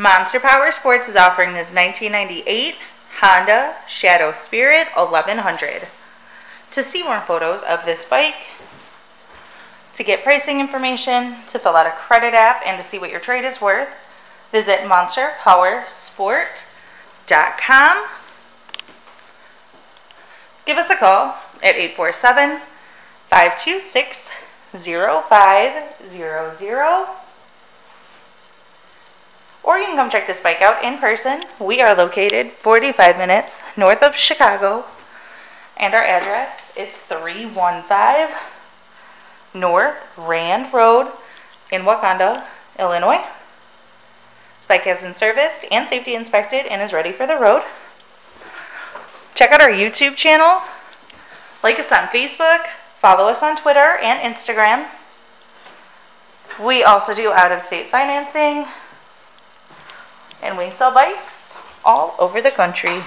Monster Power Sports is offering this 1998 Honda Shadow Spirit 1100. To see more photos of this bike, to get pricing information, to fill out a credit app, and to see what your trade is worth, visit monsterpowersport.com. Give us a call at 847 526 0500 or you can come check this bike out in person. We are located 45 minutes north of Chicago, and our address is 315 North Rand Road in Wauconda, Illinois. This bike has been serviced and safety inspected and is ready for the road. Check out our YouTube channel, like us on Facebook, follow us on Twitter and Instagram. We also do out of state financing and we sell bikes all over the country.